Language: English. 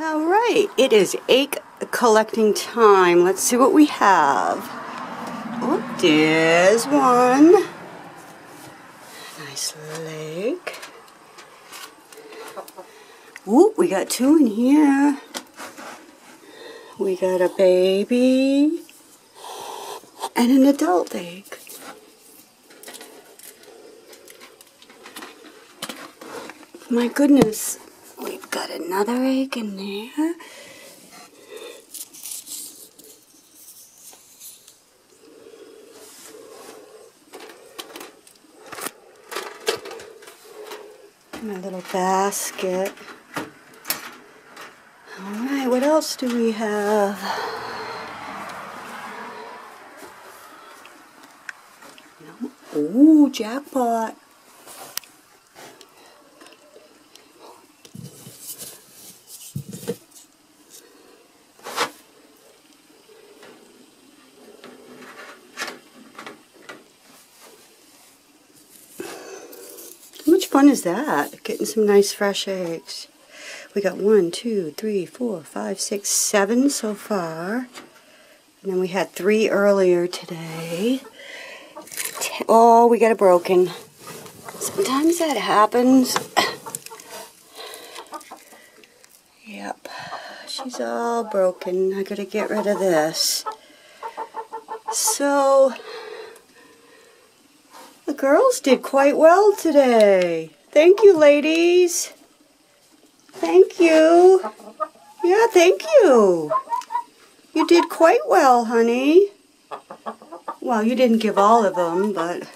All right, it is egg collecting time. Let's see what we have. Oh, there's one. Nice leg. Ooh, we got two in here. We got a baby and an adult egg. My goodness, got another egg in there. My little basket. Alright, what else do we have? Ooh, jackpot. Fun is that? Getting some nice fresh eggs. We got one, two, three, four, five, six, seven so far. And then we had three earlier today. Ten, oh, we got a broken. Sometimes that happens. Yep. She's all broken. I gotta get rid of this. So, the girls did quite well today. Thank you, ladies. Thank you. Yeah, thank you. You did quite well, honey. Well, you didn't give all of them, but...